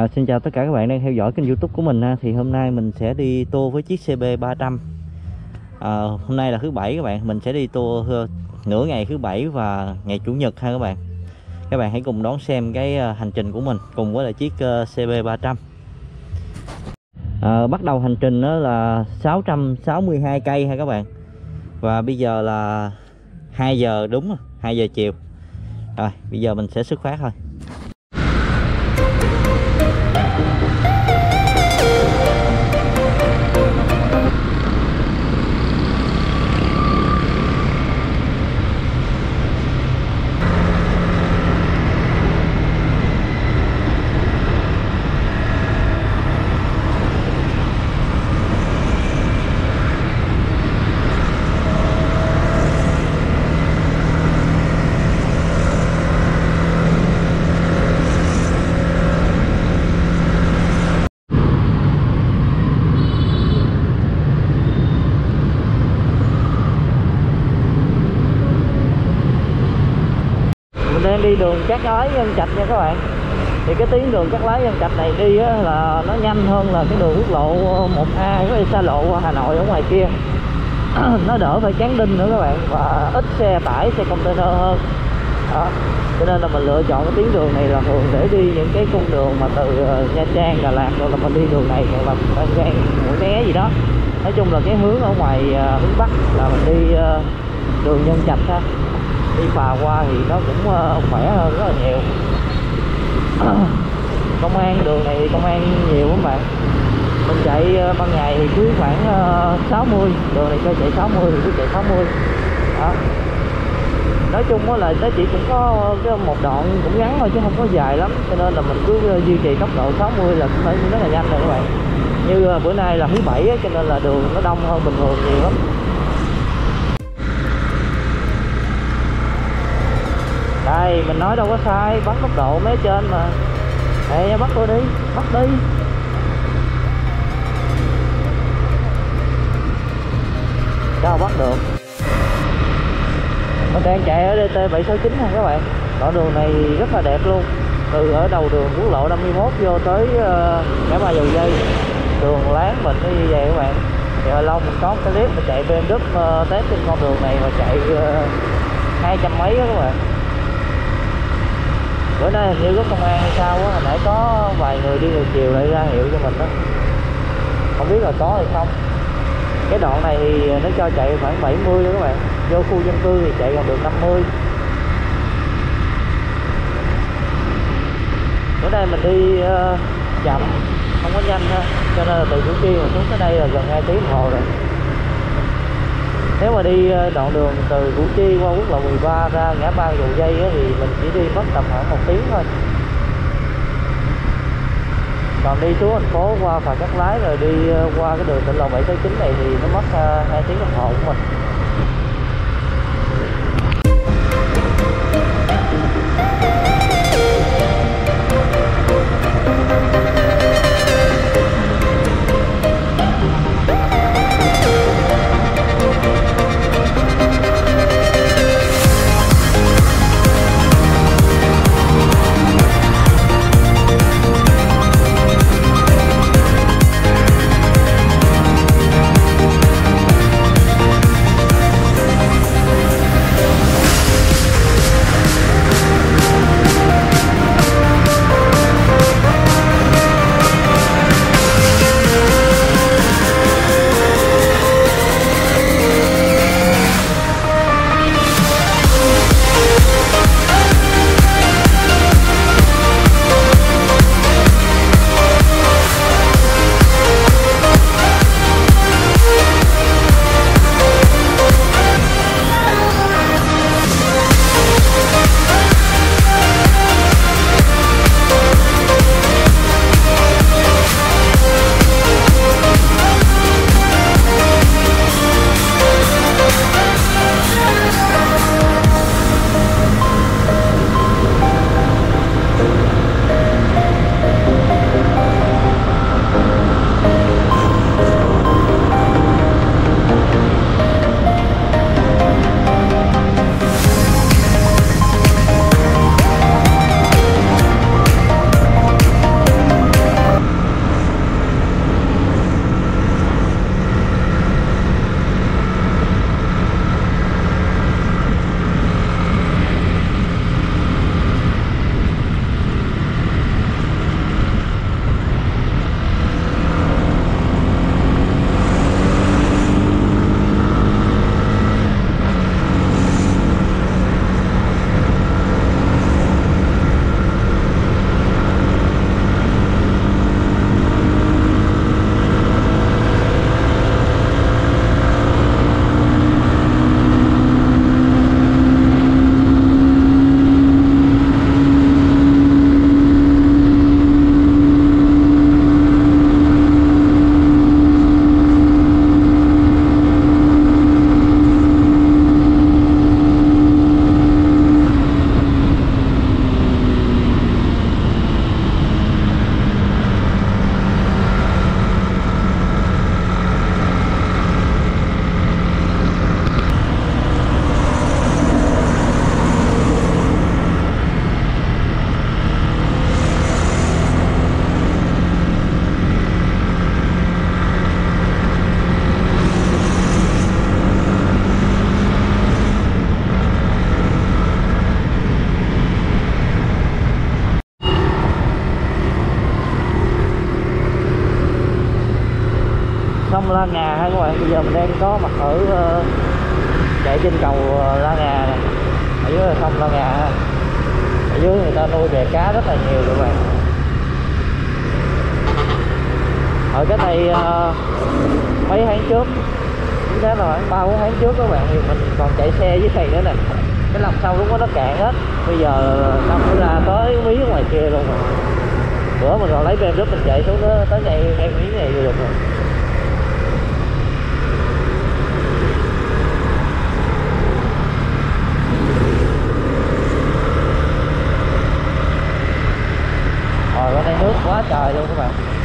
À, xin chào tất cả các bạn đang theo dõi kênh youtube của mình ha. Thì hôm nay mình sẽ đi tour với chiếc CB 300 à, Hôm nay là thứ bảy các bạn. Mình sẽ đi tour ờ, nửa ngày thứ bảy và ngày chủ nhật ha các bạn. Các bạn hãy cùng đón xem cái ờ, hành trình của mình Cùng với là chiếc ờ, CB 300 à, Bắt đầu hành trình đó là 662 cây ha các bạn. Và bây giờ là 2 giờ đúng 2 giờ chiều. Rồi bây giờ mình sẽ xuất phát thôi. Cát lái nhân trạch nha các bạn. Thì cái tuyến đường cát lái nhân trạch này đi á, là nó nhanh hơn là cái đường quốc lộ 1A cái xa lộ Hà Nội ở ngoài kia. Nó đỡ phải chán đinh nữa các bạn và ít xe tải xe container hơn. Đó. Cho nên là mình lựa chọn cái tuyến đường này là thường để đi những cái cung đường mà từ ờ, Nha Trang Đà Lạt rồi là mình đi đường này hoặc là An Giang Mũi Né gì đó. Nói chung là cái hướng ở ngoài ờ, hướng Bắc là mình đi ờ, đường Nhân Trạch ha đi phà qua thì nó cũng ờ, khỏe hơn rất là nhiều. Công an, đường này thì công an nhiều lắm bạn. Mình chạy ờ, ban ngày thì cứ khoảng ờ, 60 đường này cho chạy 60 thì cứ chạy 60 đó. Nói chung là nó chỉ cũng có cái một đoạn cũng ngắn thôi chứ không có dài lắm, cho nên là mình cứ duy trì tốc độ 60 là cũng phải rất là nhanh rồi các bạn. Như bữa nay là thứ bảy cho nên là đường nó đông hơn bình thường nhiều lắm. Đây mình nói đâu có sai bắn tốc độ mấy trên mà. Đây bắt tôi đi bắt đi. Sao bắt được? Mình đang chạy ở DT 769 nha các bạn. Đoạn đường này rất là đẹp luôn. Từ ở đầu đường quốc lộ 51 vô tới ờ, ngã ba dầu dây. Đường láng mình như vậy các bạn. Thì hồi lâu mình có cái clip mình chạy BMW uh, ờ, test trên con đường này mà chạy uh, hai trăm mấy đó các bạn bữa nay hình như có công an hay sao á hồi nãy có vài người đi ngược chiều lại ra hiệu cho mình đó không biết là có hay không. Cái đoạn này thì nó cho chạy khoảng 70 đó các bạn. Vô khu dân cư thì chạy còn được 50 bữa nay mình đi uh, chậm không có nhanh ha. Cho nên là từ củ chi mà xuống tới đây là gần 2 tiếng hồ rồi nếu mà đi ờ, đoạn đường từ Củ Chi qua quốc lộ 13 ra ngã ba dầu dây thì mình chỉ đi mất tầm khoảng một tiếng thôi. Còn đi xuống thành phố qua phà cắt lái rồi đi ờ, qua cái đường tỉnh lộ 769 này thì nó mất ờ, 2 tiếng đồng hồ của mình. Đang có mặt ở uh, chạy trên cầu ờ, La Ngà này ở dưới là sông La Ngà ở dưới người ta nuôi bè cá rất là nhiều các bạn. Ở cái này uh, mấy tháng trước chính xác là khoảng ba bốn tháng trước các bạn thì mình còn chạy xe với thầy nữa nè. Cái lòng sau lúc đó nó cạn hết. Bây giờ năm ra tới mí ngoài kia luôn rồi. Bữa mình còn lấy bem rút mình chạy xuống đó tới ngày em mí này được rồi. Trời ở đây nước quá trời luôn các bạn.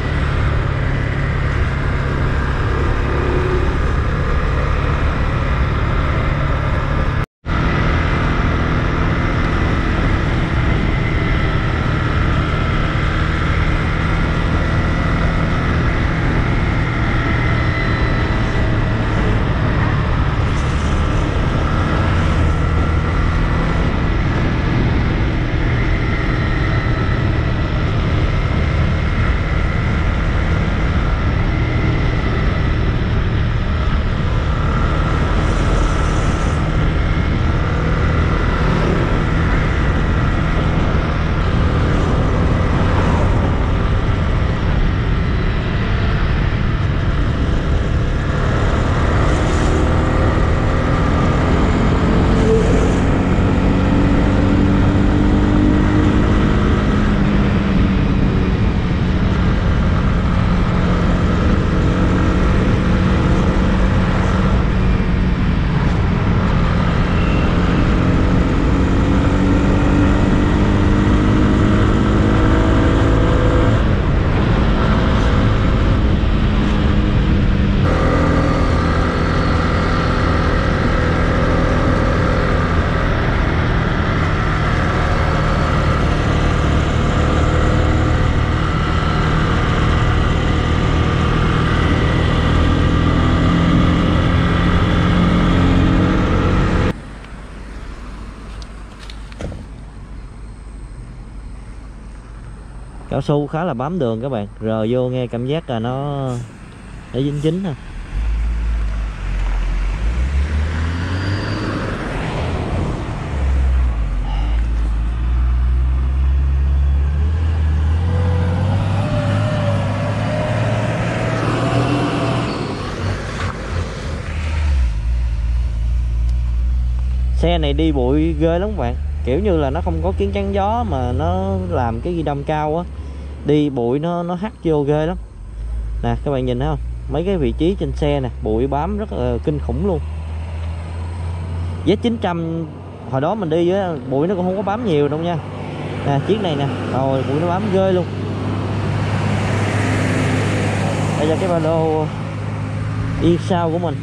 Cao su khá là bám đường các bạn. Rờ vô nghe cảm giác là nó để dính dính ha xe này đi bụi ghê lắm các bạn. Kiểu như là nó không có kiến chắn gió mà nó làm cái ghi đông cao á đi bụi nó nó hắt vô ghê lắm. Nè các bạn nhìn thấy không? Mấy cái vị trí trên xe nè bụi bám rất là kinh khủng luôn. Với 900, hồi đó mình đi với bụi nó cũng không có bám nhiều đâu nha. Nè chiếc này nè rồi bụi nó bám ghê luôn. Đây là cái ba lô yên sau của mình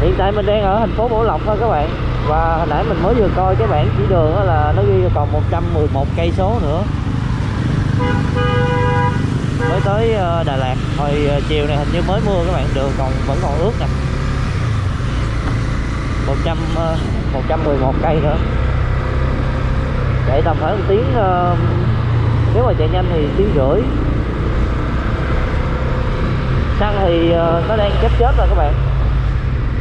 hiện tại mình đang ở thành phố Bảo Lộc thôi các bạn. Và hồi nãy mình mới vừa coi cái bảng chỉ đường đó là nó ghi còn 111 cây số nữa. Mới tới ờ, Đà Lạt, hồi ờ, chiều này hình như mới mưa các bạn, đường còn vẫn còn ướt nè. 100 111 ờ, cây nữa. Chạy tầm khoảng một tiếng nếu mà chạy nhanh thì tiếng rưỡi. Xăng thì nó đang chết chết rồi các bạn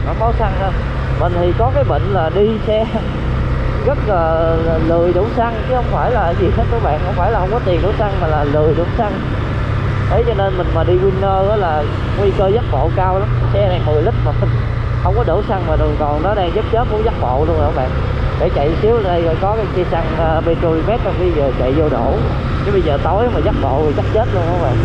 nó có xăng thôi mình thì có cái bệnh là đi xe rất là lười đủ xăng chứ không phải là gì hết các bạn. Không phải là không có tiền đủ xăng mà là lười đủ xăng. Thế cho nên mình mà đi winner đó là nguy cơ dắt bộ cao lắm. Xe này 10 lít mà mình không có đổ xăng mà đường còn nó đang chớp chớp muốn dắt bộ luôn rồi các bạn. Để chạy xíu đây rồi có cái cây xăng à, uh, petrolimet bây giờ chạy vô đổ. Chứ bây giờ tối mà dắt bộ thì chắc chết luôn các bạn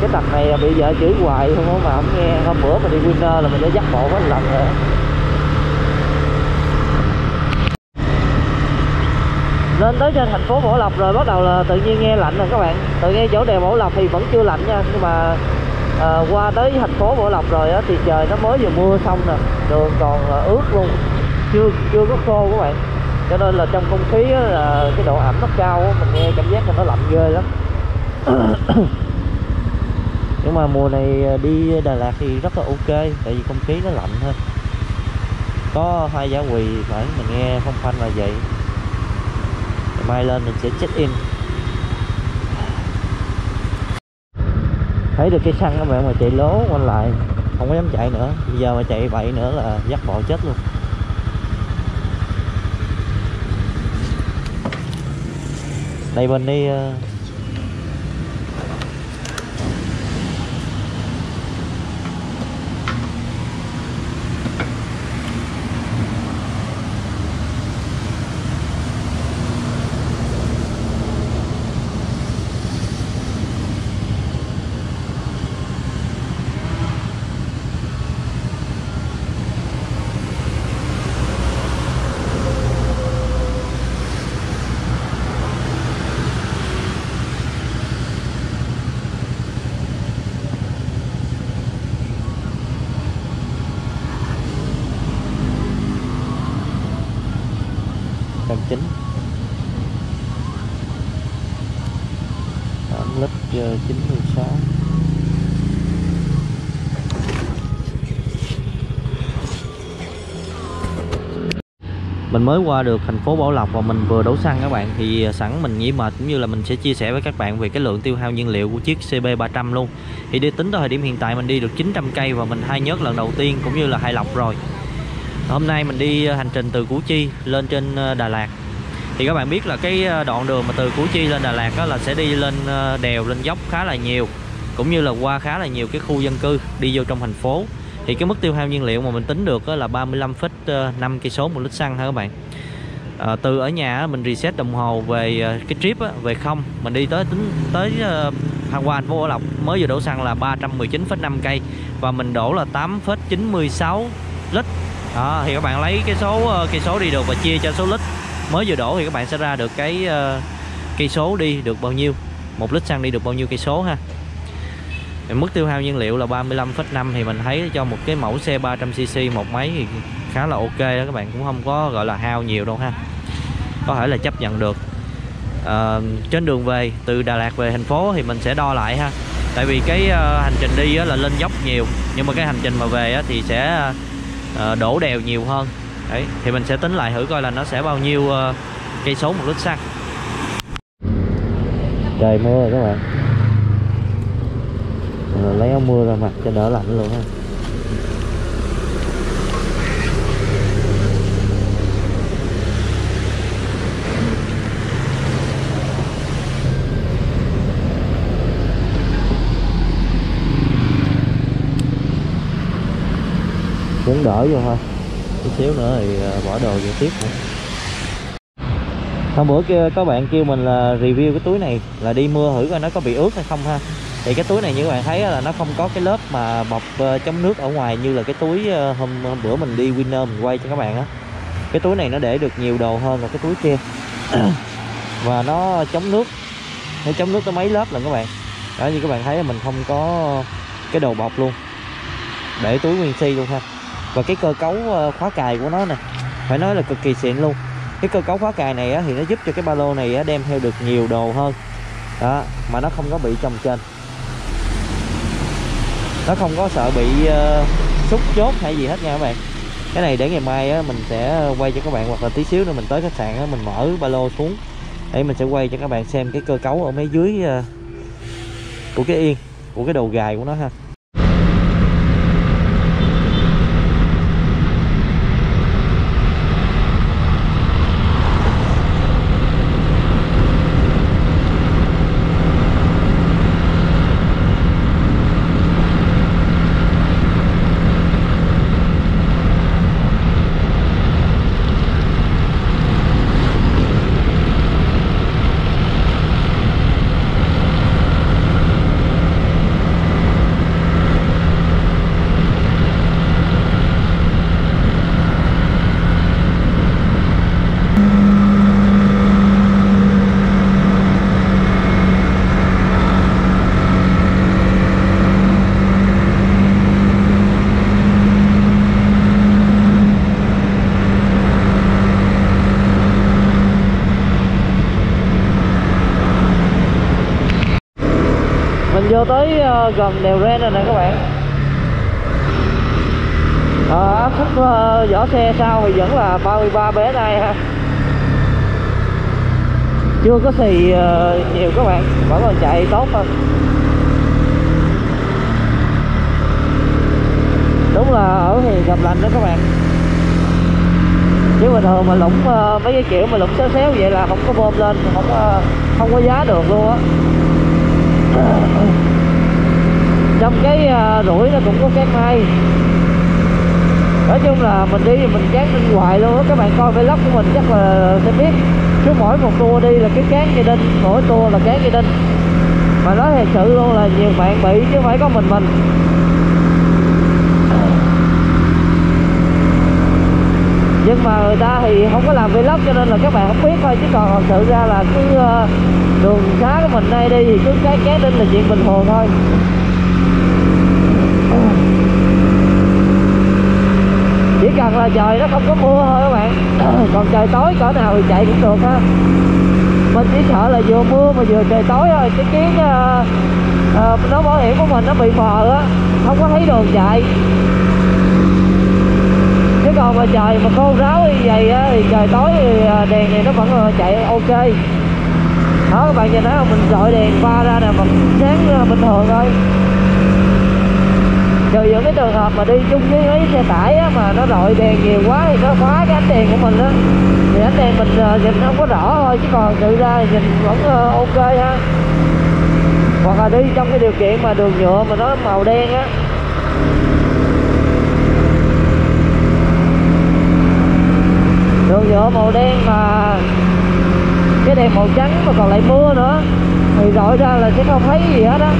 cái tập này bị vợ chửi hoài không mà không nghe. Hôm bữa mình đi winner là mình đã dắt bộ hết lần rồi. Lên tới trên thành phố Bảo Lộc rồi bắt đầu là tự nhiên nghe lạnh rồi các bạn. Tự nhiên chỗ đèo Bảo Lộc thì vẫn chưa lạnh nha nhưng mà à, qua tới thành phố Bảo Lộc rồi á thì trời nó mới vừa mưa xong nè đường còn à, ướt luôn chưa chưa có khô các bạn. Cho nên là trong không khí á, là cái độ ẩm nó cao á, mình nghe cảm giác là nó lạnh ghê lắm. nhưng mà mùa này à, đi Đà Lạt thì rất là ok, tại vì không khí nó lạnh hơn có hai giá quỳ phải, mình nghe phong phanh là vậy. Mai lên mình sẽ check in. Thấy được cái xăng các bạn mà chạy lố quanh lại. Không có dám chạy nữa. Bây giờ mà chạy vậy nữa là dắt bộ chết luôn. Đây bên đi à, mình mới qua được thành phố Bảo Lộc và mình vừa đổ xăng các bạn. Thì à, sẵn mình nghĩ mệt, cũng như là mình sẽ chia sẻ với các bạn về cái lượng tiêu hao nhiên liệu của chiếc CB300 luôn. Thì đi tính tới thời điểm hiện tại, mình đi được 900 cây và mình hai nhớt lần đầu tiên cũng như là hai lọc rồi. Hôm nay mình đi à, hành trình từ Củ Chi lên trên à, Đà Lạt. Thì các bạn biết là cái đoạn đường mà từ Củ Chi lên Đà Lạt đó là sẽ đi lên đèo, lên dốc khá là nhiều, cũng như là qua khá là nhiều cái khu dân cư đi vô trong thành phố thì cái mức tiêu hao nhiên liệu mà mình tính được là 35,5 cây số một lít xăng ha các bạn? À, từ ở nhà mình reset đồng hồ về ờ, cái trip về không. Mình đi tới tính tới uh, Hoa thành phố Bảo Lộc. Mới vừa đổ xăng là 319,5 cây và mình đổ là 8,96 lít. Đó, thì các bạn lấy cái số cây số đi được và chia cho số lít. Mới vừa đổ thì các bạn sẽ ra được cái cây số đi được bao nhiêu một lít xăng đi được bao nhiêu cây số ha mức tiêu hao nhiên liệu là 35,5 thì mình thấy cho một cái mẫu xe 300cc một máy thì khá là ok đó các bạn cũng không có gọi là hao nhiều đâu ha. Có thể là chấp nhận được. À, trên đường về từ Đà Lạt về thành phố thì mình sẽ đo lại ha. Tại vì cái uh, hành trình đi là lên dốc nhiều nhưng mà cái hành trình mà về thì sẽ uh, đổ đèo nhiều hơn. Đấy, thì mình sẽ tính lại thử coi là nó sẽ bao nhiêu uh, cây số một lít xăng. Trời mưa rồi các bạn rồi lấy áo mưa ra mặt cho đỡ lạnh luôn ha. Xuống đỡ vô thôi. Chút xíu nữa thì à, bỏ đồ vô tiếp nữa. Hôm bữa kia có bạn kêu mình là review cái túi này, là đi mưa thử coi nó có bị ướt hay không ha thì cái túi này như các bạn thấy là nó không có cái lớp mà bọc ờ, chống nước ở ngoài như là cái túi ờ, hôm, hôm bữa mình đi Winner mình quay cho các bạn á. Cái túi này nó để được nhiều đồ hơn là cái túi kia. Và nó chống nước nó chống nước tới mấy lớp lần các bạn. Đó như các bạn thấy là mình không có cái đầu bọc luôn. Để túi nguyên si luôn ha. Và cái cơ cấu ờ, khóa cài của nó nè phải nói là cực kỳ xịn luôn. Cái cơ cấu khóa cài này thì nó giúp cho cái ba lô này đem theo được nhiều đồ hơn. Đó mà nó không có bị trồng trên nó không có sợ bị ờ, uh, xúc chốt hay gì hết nha các bạn. Cái này để ngày mai á, mình sẽ quay cho các bạn hoặc là tí xíu nữa mình tới khách sạn á, mình mở ba lô xuống. Để mình sẽ quay cho các bạn xem cái cơ cấu ở mấy dưới uh, của cái yên của cái đầu gài của nó ha. Vô tới ờ, gần đèo ren rồi nè các bạn. À, áp suất uh, ờ, vỏ xe sau thì vẫn là 33 bé đây ha. Chưa có xì uh, nhiều các bạn vẫn còn chạy tốt hơn. Đúng là ở thì gặp lạnh đó các bạn. Chứ bình thường mà lũng uh, mấy cái kiểu mà lũng xéo xéo vậy là không có bơm lên không uh, không có giá được luôn á trong cái ờ, rủi nó cũng có cát may nói chung là mình đi mình cán đinh hoài luôn á. Các bạn coi vlog của mình chắc là sẽ biết. Cứ mỗi một tour đi là cái cán dây đinh mỗi tour là cán dây đinh mà nói thật sự luôn là nhiều bạn bị chứ không phải có mình mình. Nhưng mà người ta thì không có làm vlog cho nên là các bạn không biết thôi. Chứ còn thật sự ra là cứ ờ, đường xá của mình đây đi thì cứ cái cán đinh là chuyện bình thường thôi. Chỉ cần là trời nó không có mưa thôi các bạn. Còn trời tối cỡ nào thì chạy cũng được ha. Mình chỉ sợ là vừa mưa mà vừa trời tối thôi cái kiến uh, uh, nó bảo hiểm của mình nó bị mờ á không có thấy đường chạy. Chứ còn mà trời mà khô ráo như vậy á, thì trời tối thì ờ, đèn này nó vẫn chạy ok. Đó các bạn nhìn thấy không? Mình dội đèn pha ra nè mà sáng bình thường thôi trừ những cái trường hợp mà đi chung với mấy xe tải á, mà nó đội đèn nhiều quá thì nó khóa cái ánh đèn của mình á. Thì ánh đèn mình ờ, nhìn không có rõ thôi chứ còn tự ra nhìn vẫn ờ, ok ha. Hoặc là đi trong cái điều kiện mà đường nhựa mà nó màu đen á. Đường nhựa màu đen mà cái đèn màu trắng mà còn lại mưa nữa thì rọi ra là sẽ không thấy gì hết á.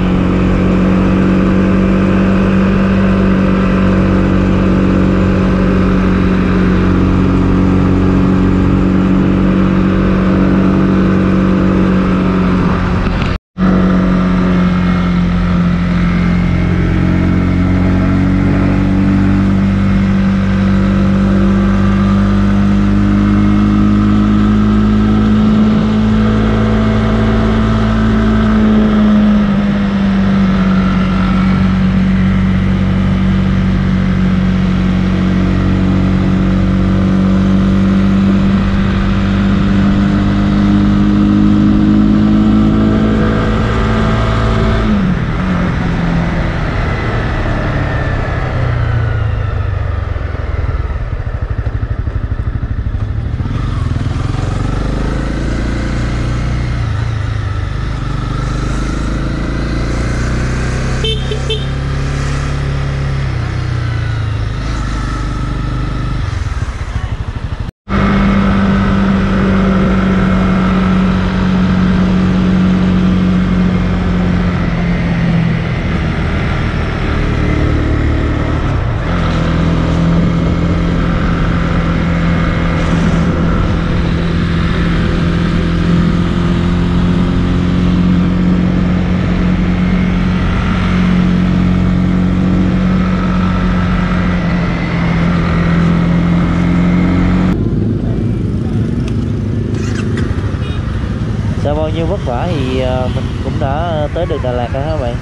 Bao thì ờ, mình cũng đã tới được Đà Lạt rồi các bạn?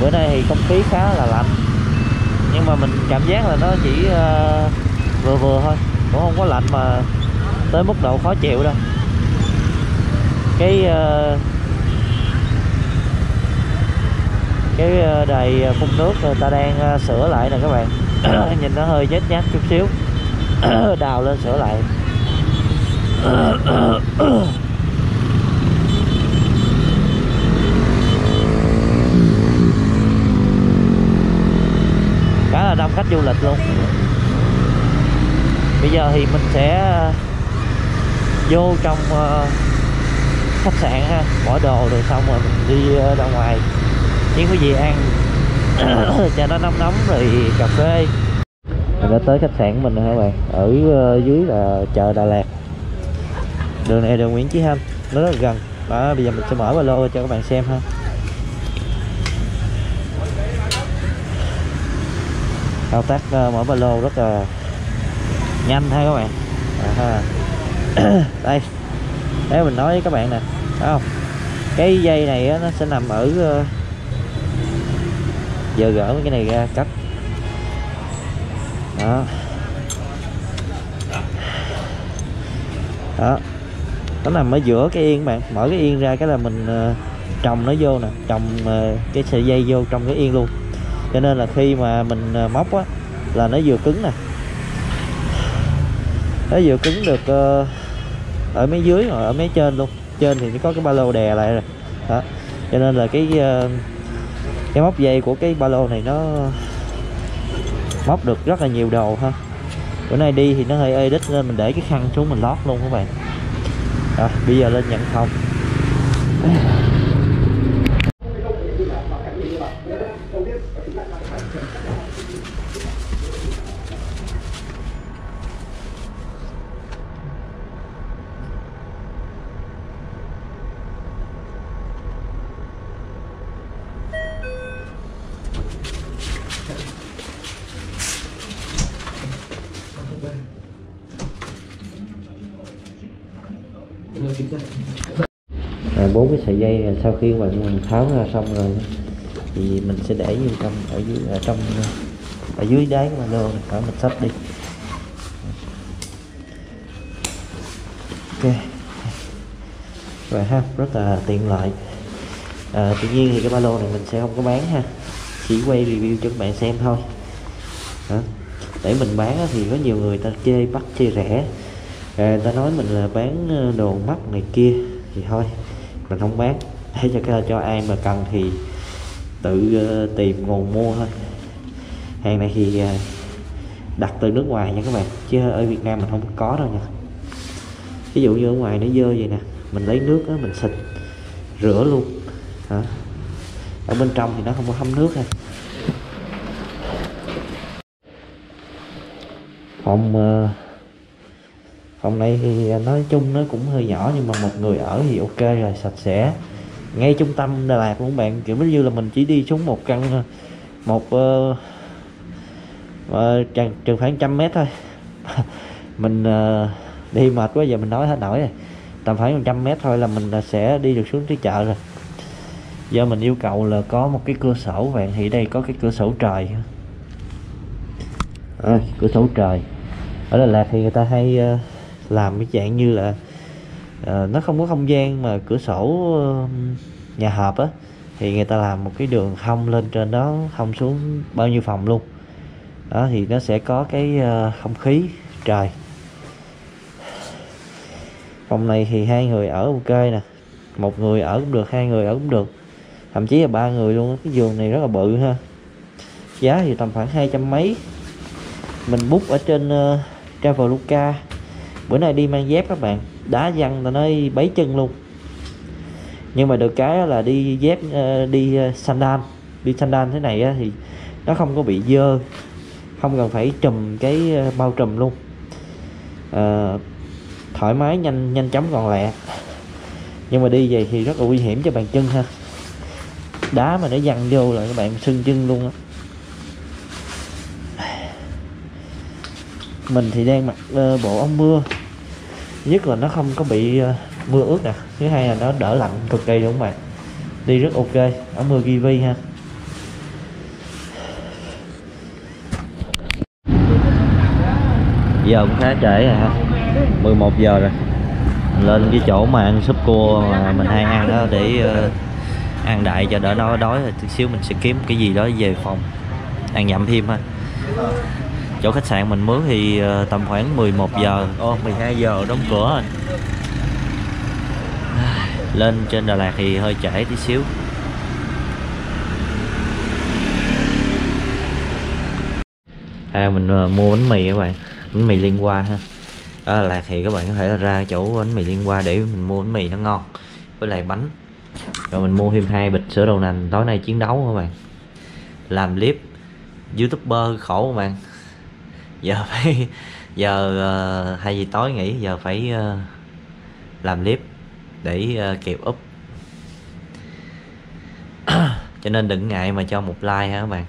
Bữa nay thì không khí khá là lạnh, nhưng mà mình cảm giác là nó chỉ ờ, vừa vừa thôi, cũng không có lạnh mà tới mức độ khó chịu đâu. Cái ờ, cái đài phun nước người ta đang sửa lại nè các bạn. Nhìn nó hơi chết nhát chút xíu. Đào lên sửa lại. đông khách du lịch luôn. Bây giờ thì mình sẽ ờ, vô trong ờ, khách sạn ha, bỏ đồ rồi xong rồi mình đi ờ, ra ngoài. Kiếm cái gì ăn, cho nó nóng nóng rồi cà phê. Mình đã tới khách sạn của mình rồi các bạn? Ở dưới là chợ Đà Lạt. Đường này đường Nguyễn Chí Thanh, nó rất là gần. Đó, bây giờ mình sẽ mở ba lô cho các bạn xem ha. Thao tác ờ, mở ba lô rất là nhanh thôi các bạn. À, đây. Để mình nói với các bạn nè thấy không? Cái dây này á, nó sẽ nằm ở ờ, giờ gỡ cái này ra cắt. Đó. Đó. Nó nằm ở giữa cái yên bạn. Mở cái yên ra cái là mình ờ, trồng nó vô nè trồng cái sợi dây vô trong cái yên luôn cho nên là khi mà mình à, móc á là nó vừa cứng nè. Nó vừa cứng được uh, ở mấy dưới rồi ở mấy trên luôn. Trên thì nó có cái ba lô đè lại rồi. Đó. Cho nên là cái uh, cái móc dây của cái ba lô này nó móc được rất là nhiều đồ ha. Bữa nay đi thì nó hơi ê đít nên mình để cái khăn xuống mình lót luôn các bạn. Rồi bây giờ lên nhận phòng bốn cái sợi dây sau khi bạn tháo ra xong rồi thì mình sẽ để vô trong ở dưới ở trong ở dưới đáy của lô này. Phải mình sắp đi. Ok. Rồi ha rất là tiện lợi. À, tuy nhiên thì cái ba lô này mình sẽ không có bán ha. Chỉ quay review cho các bạn xem thôi. Đó. để mình bán thì có nhiều người ta chê bắt chê rẻ. À, ta nói mình là bán ờ, đồ mắc này kia thì thôi mình không bán. Để cho cái cho ai mà cần thì tự ờ, tìm nguồn mua thôi. Hàng này thì ờ, đặt từ nước ngoài nha các bạn chứ ở Việt Nam mình không có đâu nha. Ví dụ như ở ngoài nó dơ vậy nè mình lấy nước đó, mình xịt rửa luôn. Hả? Ở bên trong thì nó không có hâm nước ha phòng ờ, phòng này thì nói chung nó cũng hơi nhỏ nhưng mà một người ở thì ok rồi sạch sẽ ngay trung tâm Đà Lạt luôn bạn. Kiểu như là mình chỉ đi xuống một căn một uh, uh, chừng khoảng trăm mét thôi. Mình uh, đi mệt quá giờ mình nói hết nổi rồi. Tầm khoảng một trăm mét thôi là mình ờ, sẽ đi được xuống cái chợ rồi. Do mình yêu cầu là có một cái cửa sổ bạn thì đây có cái cửa sổ trời. À, cửa sổ trời. Ở Đà Lạt thì người ta hay uh, làm cái dạng như là Ờ, nó không có không gian mà cửa sổ nhà hợp á thì người ta làm một cái đường thông lên trên đó thông xuống bao nhiêu phòng luôn. Đó thì nó sẽ có cái ờ, không khí trời. Phòng này thì hai người ở ok nè một người ở cũng được hai người ở cũng được. Thậm chí là ba người luôn cái giường này rất là bự ha. Giá thì tầm khoảng hai trăm mấy. Mình book ở trên uh, Traveloka. Bữa nay đi mang dép các bạn đá văng ta nói bấy chân luôn. Nhưng mà được cái là đi dép ờ, đi ờ, sandal. Đi sandal thế này thì nó không có bị dơ. Không cần phải trùm cái ờ, bao trùm luôn. À, thoải mái nhanh nhanh chóng gọn lẹ. Nhưng mà đi vậy thì rất là nguy hiểm cho bàn chân ha. Đá mà nó văng vô là các bạn sưng chân luôn á. Mình thì đang mặc uh, bộ áo mưa nhất là nó không có bị ờ, mưa ướt nè thứ hai là nó đỡ lạnh cực kỳ đúng không bạn. Đi rất ok ở mưa GV ha. Giờ cũng khá trễ rồi ha. 11 giờ rồi. Lên cái chỗ mà ăn súp cua mà mình hay ăn đó để uh, ăn đại cho đỡ nó đói rồi chút xíu mình sẽ kiếm cái gì đó về phòng. Ăn nhậm thêm ha chỗ khách sạn mình mướn thì ờ, tầm khoảng 11 giờ. Ô 12 giờ, đóng cửa rồi. Lên trên Đà Lạt thì hơi trễ tí xíu. À mình ờ, mua bánh mì các bạn, bánh mì liên qua ha. Ở Đà Lạt thì các bạn có thể là ra chỗ bánh mì liên qua để mình mua bánh mì nó ngon, với lại bánh. Rồi mình mua thêm hai bịch sữa đậu nành, tối nay chiến đấu các bạn. Làm clip, youtuber khổ các bạn giờ phải giờ ờ, uh, hay gì tối nghỉ giờ phải uh, làm clip để ờ, uh, kịp up. Cho nên đừng ngại mà cho một like ha các bạn?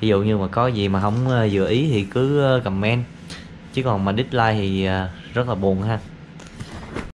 Ví dụ như mà có gì mà không vừa ý thì cứ comment. Chứ còn mà dislike thì rất là buồn ha.